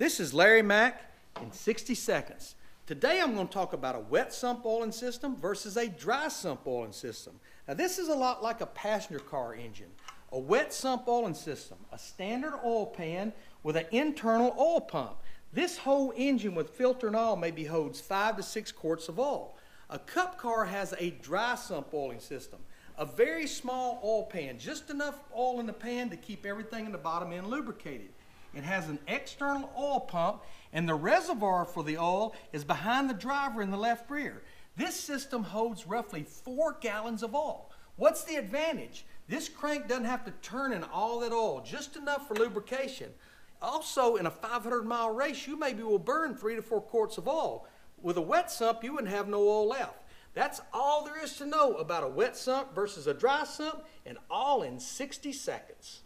This is Larry Mac in 60 seconds. Today I'm going to talk about a wet sump oiling system versus a dry sump oiling system. Now this is a lot like a passenger car engine. A wet sump oiling system, a standard oil pan with an internal oil pump. This whole engine with filter and all maybe holds five to six quarts of oil. A cup car has a dry sump oiling system. A very small oil pan, just enough oil in the pan to keep everything in the bottom end lubricated. It has an external oil pump, and the reservoir for the oil is behind the driver in the left rear. This system holds roughly four gallons of oil. What's the advantage? This crank doesn't have to turn in all that oil, just enough for lubrication. Also, in a 500 mile race, you maybe will burn three to four quarts of oil. With a wet sump, you wouldn't have no oil left. That's all there is to know about a wet sump versus a dry sump, and all in 60 seconds.